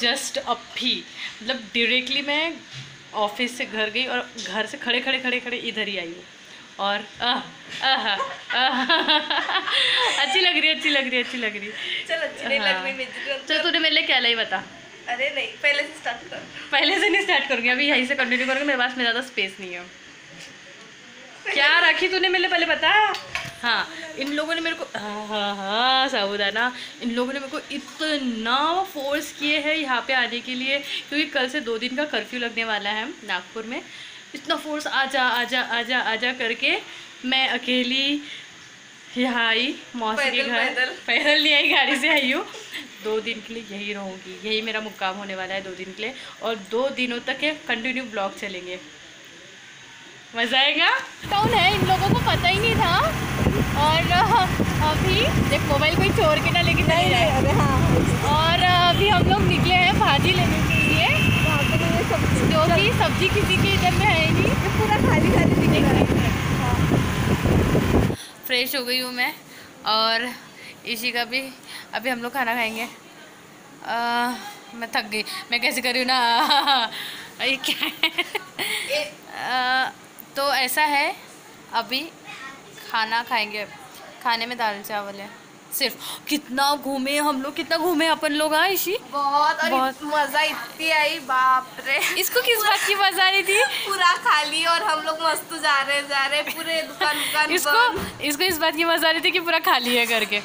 Just अभी मतलब directly मैं ऑफ़िस से घर गई और घर से खड़े खड़े खड़े खड़े इधर ही आई हूँ। और आह, आह, आह, अच्छी लग रही है अच्छी लग रही है अच्छी लग रही है। चल अच्छी नहीं लग रही। चल तूने मेरे लिए क्या लाई बता। अरे नहीं पहले से स्टार्ट कर। पहले से नहीं स्टार्ट करूँगी अभी यहीं से कंटिन्यू करूँगी मेरे पास में ज़्यादा स्पेस नहीं है। क्या रखी तूने मेरे पहले बता हाँ इन लोगों ने मेरे को हाँ हाँ हाँ साबुदाना इन लोगों ने मेरे को इतना फोर्स किए हैं यहाँ पे आने के लिए क्योंकि कल से दो दिन का कर्फ्यू लगने वाला है नागपुर में। इतना फोर्स आजा आजा आजा आजा करके मैं अकेली यहाँ आई मौसी के पैदल, घर। पैदल। पैदल नहीं आई गाड़ी से आई हूँ। दो दिन के लिए यही रहूँगी यही मेरा मुकाम होने वाला है दो दिन के लिए और दो दिनों तक ये कंटिन्यू ब्लॉग चलेंगे। मज़ा आएगा? कौन है? इन लोगों को पता ही नहीं था। और अभी देख मोबाइल कोई चोर के ना लेके चले जाए। अरे हाँ और अभी हम लोग निकले हैं भाजी लेने के लिए। तो जो कि सब्ज़ी किसी के इधर में है नहीं। पूरा खाली खाली दिख रहा है। फ्रेश हो गई हूँ मैं। और इसी का भी अभी हम लोग खाना खाएँगे। आ, मैं थक गई। मैं कैसे कर रही हूँ ना? ये क्या है? आ, तो ऐसा है अभी खाना खाएँगे। खाने में दाल चावल है। सिर्फ़। कितना घूमे हम लोग कितना घूमे अपन लोग हाँ इसी बहुत और बहुत। मज़ा इतनी आई बाप रे। इसको किस बात की मज़ा आई थी? पूरा खाली और हम लोग मस्त जा रहे जा रहे पूरे दुकान दुकान इसको। इसको इस बात की मज़ा आ रही थी कि पूरा खाली है करके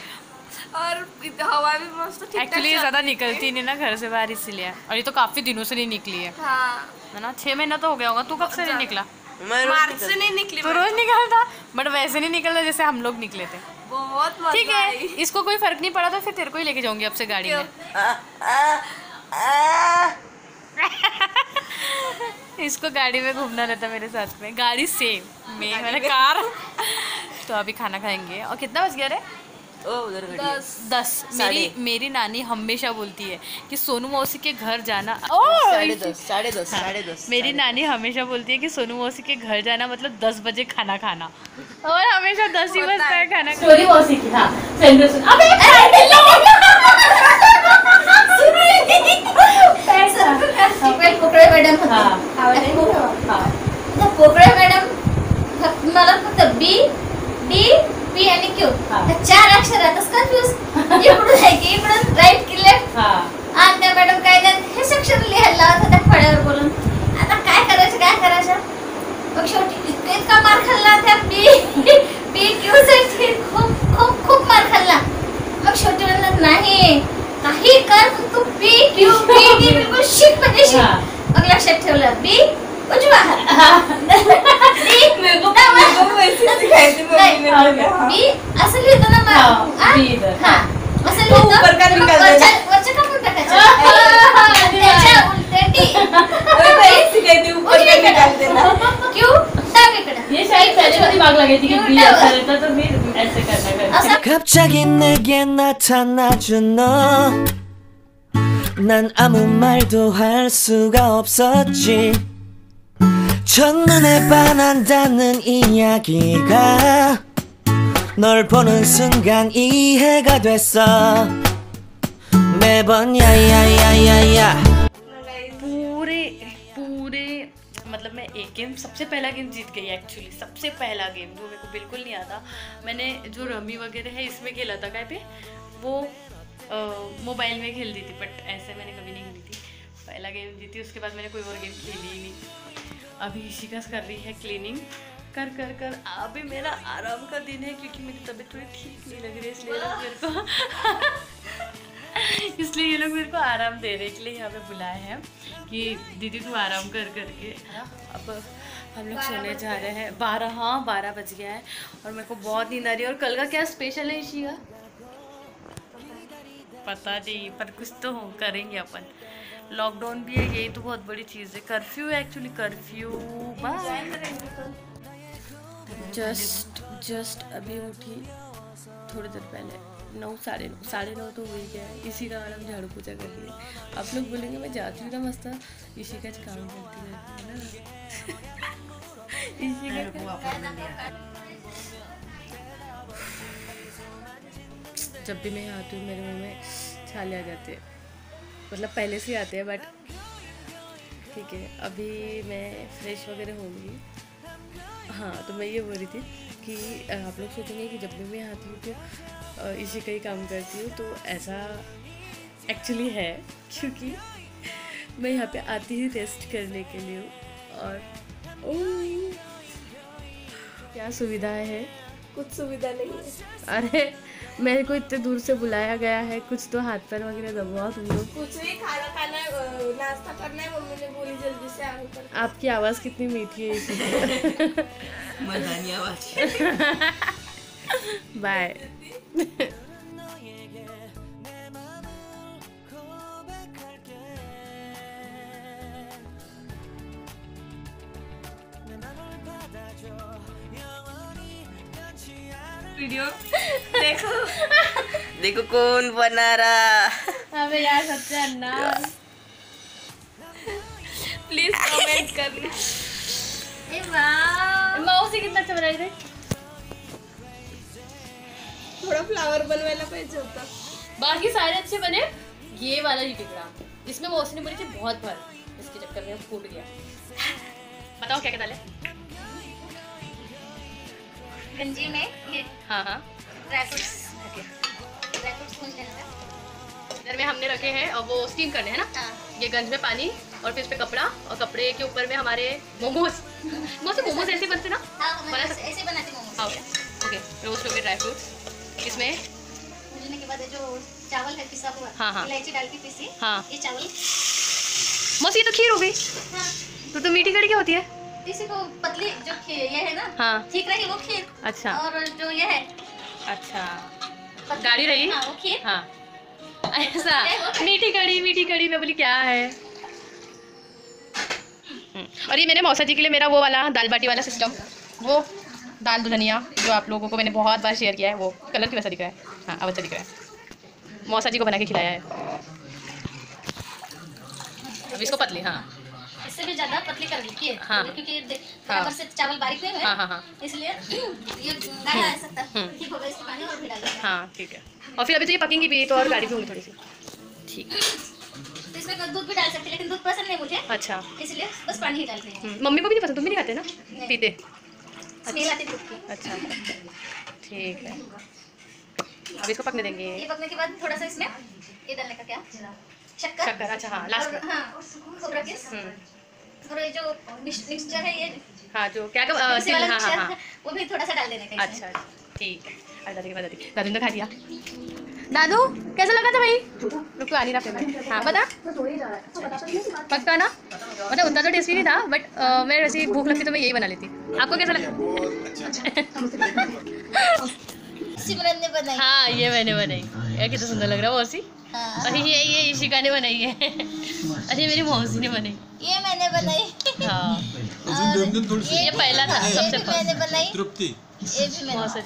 और हवा भी मस्त ठीक एक्चुअली ज़्यादा निकलती नहीं ना घर से बाहर इसीलिए। और ये तो काफ़ी दिनों से नहीं निकली है। हाँ। है ना? छः महीना तो हो गया होगा। तू कब से नहीं निकला? मार्च से नहीं निकली तो रोज निकलता बट वैसे नहीं निकलता जैसे हम लोग निकले थे। बहुत ठीक है इसको कोई फ़र्क नहीं पड़ा तो फिर तेरे को ही लेके जाऊँगी अब से गाड़ी में। इसको गाड़ी में घूमना रहता मेरे साथ में। गाड़ी से में? मैंने कार तो अभी खाना खाएँगे। और कितना बज गया रे? दस दस। मेरी मेरी नानी हमेशा बोलती है कि सोनू मौसी के घर जाना। ओ साढ़े दस साढ़े दस हाँ, साढ़े दस मेरी नानी हमेशा बोलती है कि सोनू मौसी के घर जाना मतलब दस बजे खाना खाना। और हमेशा दस ही बजता है खाना स्टोरी मौसी की हाँ। सुन पोकळे मॅडम। हाँ। होती हाँ पोकळे मॅडम। मला फक्त बी डी पी आणि क्यू हा. त्या चार अक्षरातच कन्फ्युज इकडून आहे की इकडून राईट की लेफ्ट हाँ. आणि त्या मॅडम काय त्या हे सेक्शन लिहायला लावत होत्या फळ्यावर बोलून. आता काय करायचं काय करायचं? मग शेवटी इतका इतका मार खाल्ला त्या बी बी क्यू साठी खूप खूप खूप मार खाल्ला. मग शेवटी म्हणलं नाही काही कर पण तू बी क्यू बी डी बिलकुल शिक म्हणजे शिक. हा. मग लक्षात ठेवलं बी उजवा हात डी डावा. नाही, बी असं लिहितो ना हा, मग आ? बी इधर. हा असं तो लिहितो ऊपर का मग निकाल वरच्या देना. वरच्या कापून टाकायचं हा, त्याच्या उलटे डी क्यू डावीकडे ये शायद पहले वाली बाग लगी थी कि बी ऐसा रहता तो फिर ऐसे करना करना असं 갑자기 내게 나타나준 너 난 아무 말도 할 수가 없었지 첫눈에 반한다는 이야기가 널 보는 순간 이해가 됐어 매번 야야야야야 पूरे पूरे मतलब मैं एक गेम सबसे पहला गेम जीत गई एक्चुअली सबसे पहला गेम जो मेरे को बिल्कुल नहीं आता मैंने जो रमी वगैरह है इसमें खेला था क्या पे वो मोबाइल में खेलती थी बट ऐसे मैंने कभी नहीं खेली थी पहला गेम जीती उसके बाद मैंने कोई और गेम खेली ही नहीं। अभी ऋषिका कर रही है क्लीनिंग कर कर कर अभी मेरा आराम का दिन है क्योंकि मेरी तबीयत थोड़ी ठीक नहीं लग रही है इसलिए लोग मेरे को इसलिए ये लोग मेरे को आराम देने के लिए यहाँ पे बुलाए हैं कि दीदी तू आराम कर करके। अब हम लोग सोने जा रहे हैं। बारह हाँ बारह बज गया है और मेरे को बहुत नींद आ रही है। और कल का क्या स्पेशल है इसी का पता नहीं पर कुछ तो हो करेंगे अपन। लॉकडाउन भी है यही तो बहुत बड़ी चीज़ है। कर्फ्यू है actually curfew by just just अभी उठी थोड़ी देर पहले। नौ साढ़े नौ साढ़े नौ तो हो ही गया इसी का हम झाड़ू पूजा कर रही है आप लोग बोलेंगे मैं जाती हूँ ना मस्त इसी का काम करती रहती है ना। इसी का जब भी मैं आती हूँ मेरे मुँह में छाले आ जाते हैं। मतलब पहले से आते हैं बट ठीक है अभी मैं फ्रेश वगैरह होंगी हाँ तो मैं ये बोल रही थी कि आप लोग सोचेंगे कि जब भी मैं आती हूँ तो इसी का ही काम करती हूँ तो ऐसा एक्चुअली है क्योंकि मैं यहाँ पे आती ही टेस्ट करने के लिए और ओह, क्या सुविधाएँ हैं। कुछ सुविधा नहीं है। अरे मेरे को इतने दूर से बुलाया गया है कुछ तो हाथ पैर वगैरह दबाओ तुम लोग। कुछ नहीं खाना खाना है नाश्ता करना है मम्मी ने बोली जल्दी से आने पर आपकी आवाज़ कितनी मीठी है मज़ा मदानी आवाज़। बाय वीडियो देखो। देखो कौन बना रहा। अबे यार सत्यानाश प्लीज़ कमेंट करना। ए वाह मौसी कितना अच्छा बना रही थी? थोड़ा फ्लावर बनवायला पाहिजे होता। बाकी सारे अच्छे बने। ये वाला ही बिगड़ा इसमें मौसी ने बोली थी बहुत भर। इसके चक्कर में फूट गया। बताओ क्या क्या डाले? गंजी में ये हाँ हाँ। ड्राई फ्रूट्स ड्राई फ्रूट्स भून लेना इधर में हमने रखे हैं और वो स्टीम करने हैं ना? हाँ। ये गंज में पानी और फिर इस पे कपड़ा और कपड़े के ऊपर में हमारे मोमोज। मोमोज मोमोज ऐसे बनते ना? हाँ बना ऐसे बनाती हाँ ओके ओके रोस्ट हो गए ड्राई फ्रूट्स। इसमें भूनने के बाद जो चावल है पिसा हुआ हाँ, हाँ। इलायची डाल के पीसी। हाँ। ये चावल। मौसी ये तो खीर हो गई। हाँ। तो तो मीठी कड़ी क्या होती है? इसी को पतली जो ये है ना हाँ। ठीक रही वो खीर अच्छा। और जो ये है अच्छा। गाढ़ी रही? हाँ वो खीर हाँ। ऐसा मीठी कड़ी मीठी कड़ी मैं बोली क्या है? हम्म, और ये मैंने मौसा जी के लिए मेरा वो वाला दाल बाटी वाला सिस्टम वो दाल दुल्हनिया जो आप लोगों को मैंने बहुत बार शेयर किया है वो कलर की वैसा दिख रहा है। हाँ अब अच्छा दिख रहा है। मौसा जी को बना के खिलाया है। अब इसको पतली हाँ। इससे भी ज़्यादा पतली कर दी खीर हाँ। क्योंकि देख, हाँ। से चावल बारीक नहीं हुए हाँ हाँ हाँ। इसलिए ये गाढ़ा आ सकता है। हम्म। ठीक होगा इसमें पानी और भी हाँ ठीक है। और फिर अभी तो ये पकेंगी भी तो और गाढ़ी भी होंगी थोड़ी सी। ठीक। है तो इसमें दूध भी डाल सकते हैं लेकिन दूध पसंद नहीं मुझे। अच्छा। इसलिए बस पानी ही डालते हैं। हम्म, मम्मी को भी नहीं पसंद तुम भी नहीं खाते ना। पीते। है की। अच्छा। ठीक है। अब इसको पकने देंगे। ये पकने के बाद थोड़ा सा इसमें ये डालने का क्या? शक्कर। शक्कर अच्छा हाँ लास्ट हाँ और ये जो मिक्सचर है ये। हाँ जो क्या वाला हाँ हाँ हाँ। वो भी थोड़ा सा डाल देने का अच्छा ठीक। है दादी दादी। ने तो खा दिया दादू कैसा लगा था भाई? रुको आ नहीं रहा मैं। हाँ बता। पक्का ना मतलब उतना तो टेस्टी नहीं था बट मैं वैसे भूख लगती तो मैं यही बना लेती। आपको कैसा लगा? हाँ ये मैंने बनाई। यार कितना सुंदर लग रहा है वो हाँ और ये ये इशिका ने बनाई है। अरे मेरी मौसी ने बनाई। ये मैंने बनाई। हाँ। ये पहला था सबसे मैंने बनाई। तृप्ति। ये भी मैंने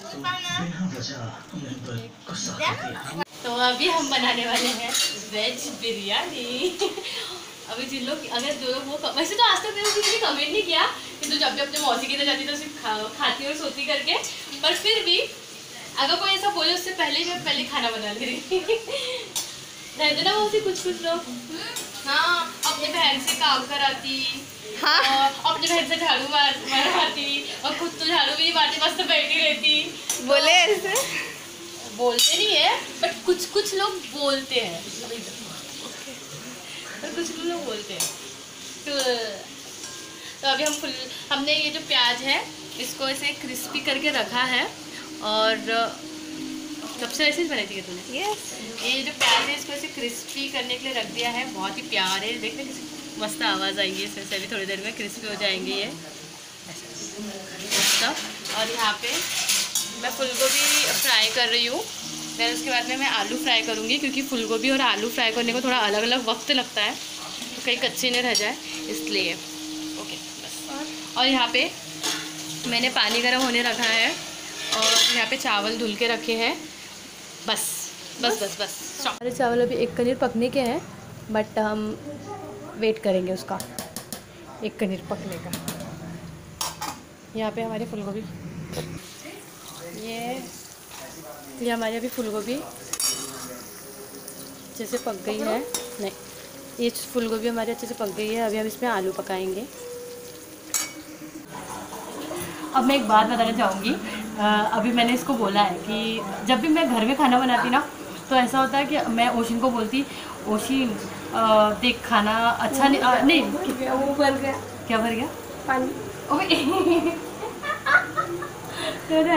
तो अभी हम बनाने वाले हैं वेज बिरयानी। अभी जिन लोग अगर जो लोग वो वैसे तो आज तक मैंने किसी ने कमेंट नहीं किया कि तो जब भी अपने मौसी की तरह जाती तो सिर्फ़ खा, खाती और सोती करके। पर फिर भी अगर कोई ऐसा बोले उससे पहले ही मैं पहले खाना बना ले रही रहते ना मौसी कुछ कुछ लोग हाँ अपने बहन से काम कराती हाँ। और अपने बहन से झाड़ू मार मारवाती और खुद तो झाड़ू भी नहीं मारती बस तो बैठी रहती। बोले ऐसे? बोलते नहीं है बट कुछ कुछ लोग बोलते हैं। और कुछ कुछ लोग बोलते हैं। तो तो अभी हम फुल हमने ये जो प्याज है इसको ऐसे क्रिस्पी करके रखा है और सबसे ऐसे ही बनाई थी तूने? यस ये जो प्याज है इसको ऐसे क्रिस्पी करने के लिए रख दिया है। बहुत ही प्यारे देखने किसी मस्त आवाज़ आएँगी इसमें से। अभी थोड़ी देर में क्रिस्पी हो जाएँगे ये। सब और यहाँ पे मैं फूलगोभी फ्राई कर रही हूँ। फिर उसके बाद में मैं आलू फ्राई करूँगी क्योंकि फूलगोभी और आलू फ्राई करने को थोड़ा अलग अलग वक्त लगता है। तो कहीं कच्चे नहीं रह जाए इसलिए। ओके बस। और यहाँ पे मैंने पानी गर्म होने रखा है। और यहाँ पे चावल धुल के रखे हैं। बस बस बस बस हमारे चावल अभी एक कनीर पकने के हैं बट हम वेट करेंगे उसका एक कनीर पकने का। यहाँ पे हमारी फूलगोभी। ये ये हमारी अभी फूलगोभी अच्छे से पक गई है। नहीं ये फूल गोभी हमारी अच्छे से पक गई है अभी हम इसमें आलू पकाएँगे। अब मैं एक बात बताना चाहूँगी अभी मैंने इसको बोला है कि जब भी मैं घर में खाना बनाती ना तो ऐसा होता है कि मैं ओशिन को बोलती ओशिन देख खाना अच्छा नहीं अ, नहीं वो भर गया क्या भर गया? पानी।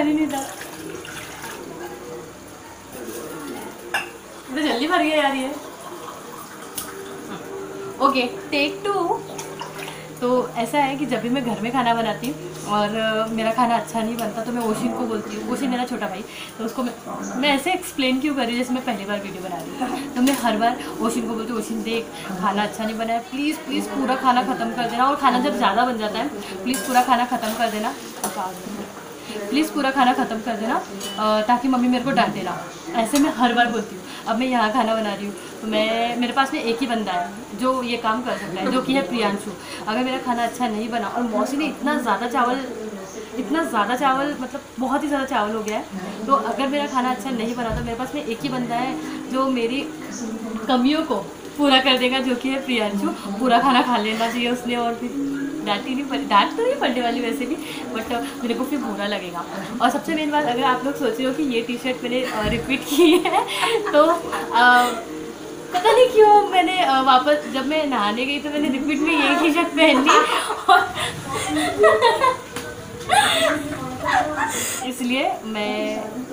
ही नहीं था। तो जल्दी भर गया यार ये। ओके टेक टू तो ऐसा है कि जब भी मैं घर में खाना बनाती हूँ और मेरा खाना अच्छा नहीं बनता तो मैं ओशिन को बोलती हूँ, ओशिन मेरा छोटा भाई तो उसको मैं मैं ऐसे एक्सप्लेन क्यों कर रही हूँ, जैसे मैं पहली बार वीडियो बना रही हूँ। तो मैं हर बार ओशिन को बोलती हूँ, ओशिन देख, खाना अच्छा नहीं बनाया प्लीज़ प्लीज़ पूरा खाना ख़त्म कर देना। और खाना जब ज़्यादा बन जाता है प्लीज़ पूरा खाना ख़त्म कर देना। प्लीज़ पूरा खाना ख़त्म कर देना ताकि मम्मी मेरे को डांटे ना। ऐसे मैं हर बार बोलती हूँ, अब मैं यहाँ खाना बना रही हूँ। तो मैं, मेरे पास में एक ही बंदा है, जो ये काम कर सकता है, जो कि है प्रियांशु। अगर मेरा खाना अच्छा नहीं बना, और मौसी ने इतना ज़्यादा चावल, इतना ज़्यादा चावल मतलब बहुत ही ज़्यादा चावल हो गया है तो अगर मेरा खाना अच्छा नहीं बना तो मेरे पास में एक ही बंदा है, जो मेरी कमियों को पूरा कर देगा, जो कि है प्रियांशु। पूरा खाना खा लेना चाहिए उसने और फिर डांटी नहीं पड़ी डांट तो नहीं पड़ने वाली वैसे भी बट मेरे को फिर बुरा लगेगा। और सबसे मेन बात अगर आप लोग सोच रहे हो कि ये टी शर्ट मैंने रिपीट की है तो अ, पता नहीं क्यों मैंने वापस जब मैं नहाने गई तो मैंने रिपीट में यही टी शर्ट पहन इसलिए मैं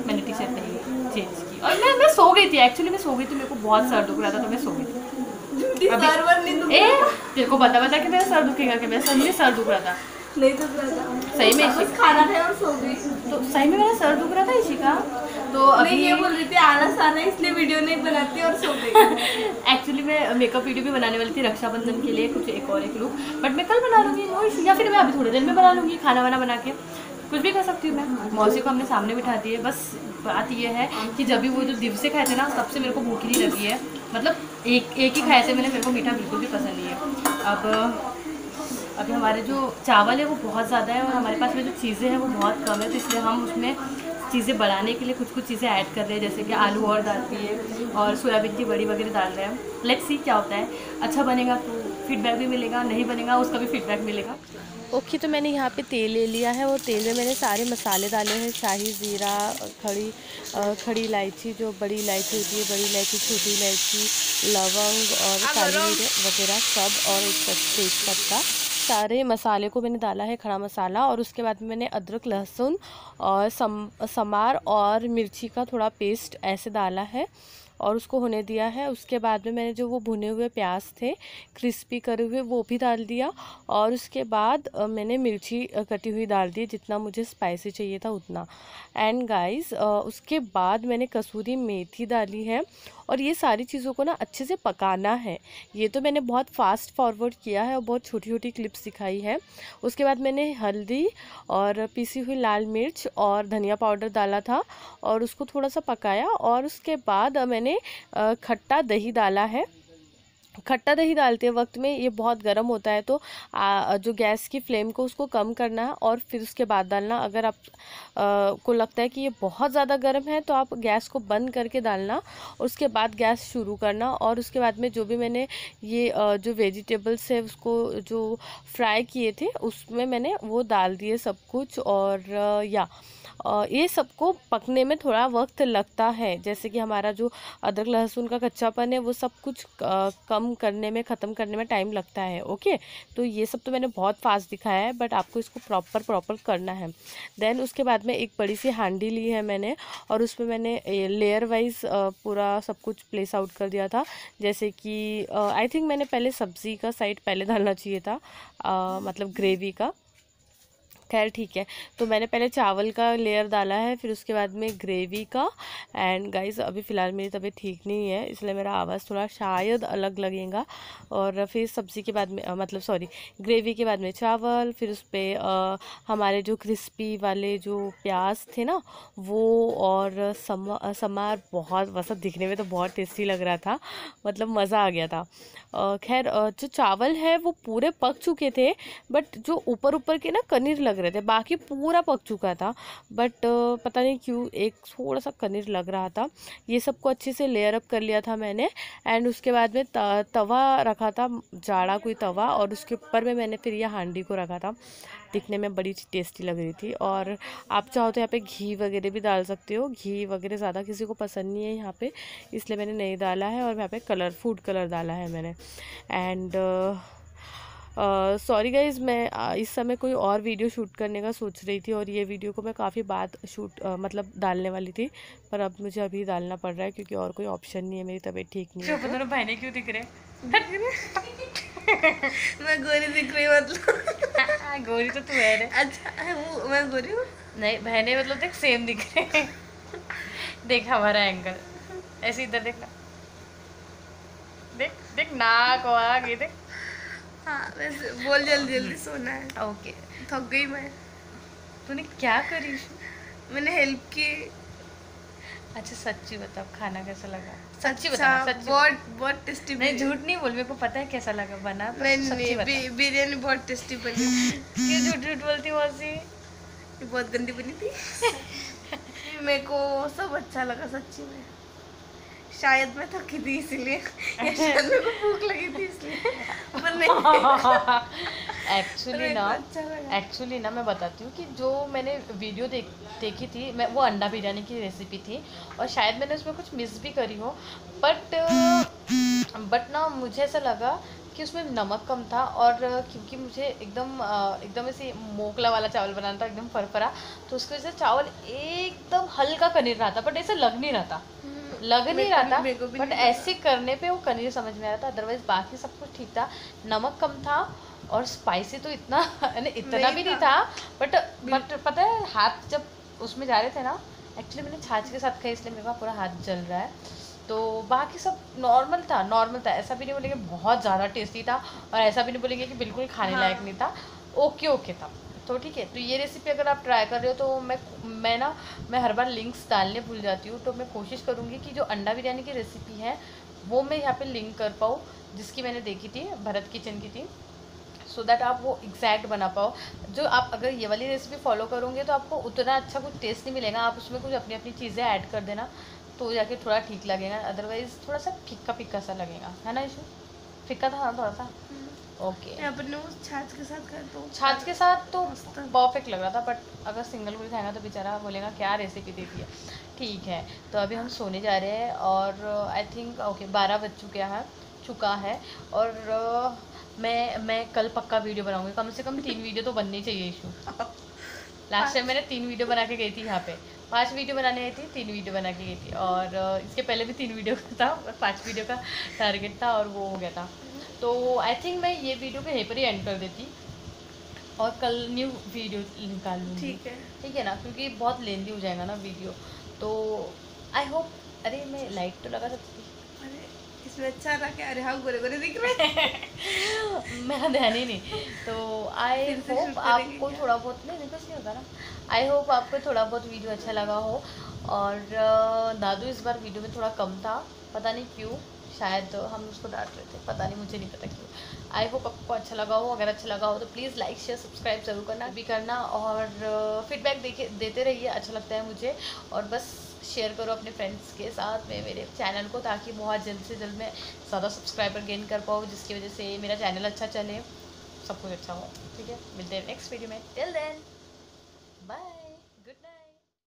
मैंने टी शर्ट नहीं चेंज की। और मैं मैं सो गई थी एक्चुअली मैं सो गई थी मेरे को बहुत सर दुख रहा था तो मैं सो गई थी। ए तेरे को बता बता कि मेरा सर दुखेगा कि मेरा सर में सर दुख रहा था। नहीं दुख रहा था। सही में खाना खाया और सो गई। तो सही में मेरा सर दुख रहा था इसी का? तो अभी ये बोल रही थी आलस आ रहा है इसलिए वीडियो नहीं बनाती और सो गई। एक्चुअली मैं मेकअप वीडियो भी बनाने वाली थी रक्षाबंधन के लिए कुछ एक और एक लुक बट मैं कल बना लूँगी नो इशू या फिर मैं अभी थोड़े दिन में बना लूँगी खाना वाना बना के। कुछ भी कर सकती हूँ मैं। मौसी को हमने सामने बिठा दी है। बस बात यह है कि जब भी वो जो दिवसे खाए थे ना तब से मेरे को भूख ही नहीं लगी है। मतलब एक एक ही खाए थे मैंने मेरे को मीठा बिल्कुल भी पसंद नहीं है। अब, अभी हमारे जो चावल है वो बहुत ज़्यादा है और हमारे पास में जो चीज़ें हैं वो बहुत कम है तो इसलिए हम उसमें चीज़ें बढ़ाने के लिए कुछ कुछ चीज़ें ऐड कर रहे हैं जैसे कि आलू और डाल दिए और सोयाबीन की बड़ी वगैरह डाल रहे हैं लेट्स सी क्या होता है। अच्छा बनेगा तो फीडबैक भी मिलेगा नहीं बनेगा उसका भी फीडबैक मिलेगा। ओके okay, तो मैंने यहाँ पे तेल ले लिया है और तेल में मैंने सारे मसाले डाले हैं शाही ज़ीरा खड़ी खड़ी इलायची जो बड़ी इलायची होती है बड़ी इलायची छोटी इलायची लवंग और काली मिर्च वगैरह सब और एक तेज पत्ता। सारे मसाले को मैंने डाला है खड़ा मसाला और उसके बाद मैंने अदरक, लहसुन और सम समार और मिर्ची का थोड़ा पेस्ट ऐसे डाला है और उसको होने दिया है। उसके बाद में मैंने जो वो भुने हुए प्याज थे क्रिस्पी करे हुए, वो भी डाल दिया और उसके बाद मैंने मिर्ची कटी हुई डाल दी। जितना मुझे स्पाइसी चाहिए था उतना। एंड गाइस उसके बाद मैंने कसूरी मेथी डाली है और ये सारी चीज़ों को ना अच्छे से पकाना है। ये तो मैंने बहुत फास्ट फॉरवर्ड किया है और बहुत छोटी छोटी क्लिप्स दिखाई है। उसके बाद मैंने हल्दी और पीसी हुई लाल मिर्च और धनिया पाउडर डाला था और उसको थोड़ा सा पकाया और उसके बाद मैंने खट्टा दही डाला है। खट्टा दही डालते वक्त में ये बहुत गर्म होता है तो आ, जो गैस की फ्लेम को उसको कम करना है और फिर उसके बाद डालना। अगर आप आ, को लगता है कि ये बहुत ज़्यादा गर्म है तो आप गैस को बंद करके डालना और उसके बाद गैस शुरू करना और उसके बाद में जो भी मैंने ये आ, जो वेजिटेबल्स है उसको जो फ्राई किए थे उसमें मैंने वो डाल दिए सब कुछ और या ये सबको पकने में थोड़ा वक्त लगता है। जैसे कि हमारा जो अदरक लहसुन का कच्चापन है वो सब कुछ कम करने में ख़त्म करने में टाइम लगता है ओके तो ये सब तो मैंने बहुत फास्ट दिखाया है बट आपको इसको प्रॉपर प्रॉपर करना है। देन उसके बाद में एक बड़ी सी हांडी ली है मैंने और उसमें मैंने लेयर वाइज पूरा सब कुछ प्लेस आउट कर दिया था। जैसे कि आई थिंक मैंने पहले सब्ज़ी का साइड पहले डालना चाहिए था अ, मतलब ग्रेवी का। खैर ठीक है। तो मैंने पहले चावल का लेयर डाला है फिर उसके बाद में ग्रेवी का। एंड गाइस अभी फ़िलहाल मेरी तबीयत ठीक नहीं है इसलिए मेरा आवाज़ थोड़ा शायद अलग लगेगा। और फिर सब्ज़ी के बाद में अ, मतलब सॉरी ग्रेवी के बाद में चावल फिर उस पर हमारे जो क्रिस्पी वाले जो प्याज थे ना वो और समा समार बहुत वैसा दिखने में तो बहुत टेस्टी लग रहा था मतलब मज़ा आ गया था। खैर जो चावल है वो पूरे पक चुके थे बट जो ऊपर ऊपर के ना कनीर लग रहे थे। बाकी पूरा पक चुका था बट पता नहीं क्यों एक थोड़ा सा कनीर लग रहा था। ये सबको अच्छे से लेयर अप कर लिया था मैंने एंड उसके बाद में तवा रखा था, जाड़ा कोई तवा और उसके ऊपर में मैंने फिर ये हांडी को रखा था। दिखने में बड़ी टेस्टी लग रही थी और आप चाहो तो यहाँ पे घी वगैरह भी डाल सकते हो। घी वगैरह ज़्यादा किसी को पसंद नहीं है यहाँ पे, इसलिए मैंने नहीं डाला है और यहाँ पे कलर फ़ूड कलर डाला है मैंने एंड सॉरी गाइज़ मैं इस समय कोई और वीडियो शूट करने का सोच रही थी और ये वीडियो को मैं काफ़ी बाद शूट uh, मतलब डालने वाली थी पर अब मुझे अभी डालना पड़ रहा है क्योंकि और कोई ऑप्शन नहीं है मेरी तबीयत ठीक नहीं है। दोनों बहने क्यों दिख रहे? मैं गोरी दिख रही हूँ मतलब। गोरी तो तू है रे। अच्छा मैं गोरी हूँ? नहीं बहने मतलब देख सेम दिख रहे हैं। देख हमारा एंगल ऐसे इधर देखना देख देख नाक और आगे देख। हाँ वैसे बोल जल्दी जल्दी सोना है। ओके थक गई मैं। तूने क्या करी? मैंने हेल्प की अच्छा सच्ची बता खाना कैसा लगा? सच्ची अच्छा बता सच्ची बहुत बहुत टेस्टी नहीं झूठ नहीं बोल मेरे को पता है कैसा लगा बना तो बिरयानी बहुत टेस्टी बनी। क्यों झूठ झूठ बोलती हो ये बहुत गंदी बनी थी। मेरे को सब अच्छा लगा सच्ची में। शायद मैं थकी थी इसीलिए। शायद मेरे को भूख लगी थी इसलिए। एक्चुअली ना को अच्छा एक्चुअली ना मैं बताती हूँ कि जो मैंने वीडियो देख देखी थी मैं वो अंडा बिरयानी की रेसिपी थी और शायद मैंने उसमें कुछ मिस भी करी हो बट बट ना मुझे ऐसा लगा कि उसमें नमक कम था और क्योंकि मुझे एकदम एकदम ऐसे मोकला वाला चावल बनाना था एकदम फरफरा तो उसकी वजह से चावल एकदम हल्का कनीर रहा था बट ऐसा लग नहीं रहा था। लग नहीं रहा था बट ऐसे करने पे वो कनीर समझ में आ रहा था अदरवाइज़ बाकी सब कुछ ठीक था। नमक कम था और स्पाइसी तो इतना इतना भी नहीं था। बट बट पता है हाथ जब उसमें जा रहे थे ना एक्चुअली मैंने छाछ के साथ खाई इसलिए मेरे पूरा हाथ जल रहा है। तो बाकी सब नॉर्मल था नॉर्मल था ऐसा भी नहीं बोलेंगे बहुत ज़्यादा टेस्टी था और ऐसा भी नहीं बोलेंगे कि बिल्कुल खाने लायक नहीं था ओके ओके था। तो ठीक है तो ये रेसिपी अगर आप ट्राई कर रहे हो तो मैं मैं ना, मैं हर बार लिंक्स डालने भूल जाती हूँ तो मैं कोशिश करूँगी कि जो अंडा बिरयानी की रेसिपी है, वो मैं यहाँ पे लिंक कर पाऊँ, जिसकी मैंने देखी थी, भरत किचन की थी सो दैट आप वो एग्जैक्ट बना पाओ। जो आप, अगर ये वाली रेसिपी फॉलो करोगे तो आपको उतना अच्छा कुछ टेस्ट नहीं मिलेगा, आप उसमें कुछ अपनी अपनी चीज़ें ऐड कर देना तो जाके थोड़ा ठीक लगेगा अदरवाइज़ थोड़ा सा फिक्का फिक्का सा लगेगा, है ना इशू फिक्का था ना थोड़ा सा? ओके पर वो छाछ के साथ तो छाछ के साथ तो परफेक्ट लग रहा था बट अगर सिंगल कोई खाएगा तो बेचारा बोलेगा क्या रेसिपी दे दी है ठीक है तो अभी हम सोने जा रहे हैं और आई थिंक ओके बारह बज चुके हैं चुका है और uh, मैं मैं कल पक्का वीडियो बनाऊँगी। कम से कम तीन वीडियो तो बननी चाहिए इशू। लास्ट टाइम मैंने तीन वीडियो बना के गई थी यहाँ पे। पाँच वीडियो बनाने गई थी तीन वीडियो बना के गई थी। और uh, इसके पहले भी तीन वीडियो का था पाँच वीडियो का टारगेट था और वो हो गया था। तो आई थिंक मैं ये वीडियो को यहीं पर ही एंड कर देती और कल न्यू वीडियो निकाल लूँगी ठीक है। ठीक है ना? क्योंकि बहुत लेंदी हो जाएगा ना वीडियो तो आई होप अरे मैं लाइट तो लगा सकती थी अरे इसमें अच्छा रहा क्या अरे हाँ गोरे गोरे दिख रहे। मेरा ध्यान ही नहीं। तो आई होप आपको थोड़ा बहुत नहीं कुछ नहीं होगा ना। आई होप आपको थोड़ा बहुत वीडियो अच्छा लगा हो। और दादू इस बार वीडियो में थोड़ा कम था। पता नहीं क्यों। शायद हम उसको डांट रहे थे, पता नहीं, मुझे नहीं पता क्यों। आई होप आपको अच्छा लगा हो, अगर अच्छा लगा हो तो प्लीज़ लाइक शेयर सब्सक्राइब ज़रूर करना। भी करना और फीडबैक देखे, देते रहिए अच्छा लगता है मुझे। और बस शेयर करो अपने फ्रेंड्स के साथ में, मेरे चैनल को, ताकि बहुत जल्द से जल्द मैं ज़्यादा सब्सक्राइबर गेन कर पाऊँ, जिसकी वजह से मेरा चैनल अच्छा चले, सब कुछ अच्छा हो। ठीक है? मिलते हैं नेक्स्ट वीडियो में। Till then bye